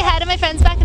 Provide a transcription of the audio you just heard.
say hi to my friends back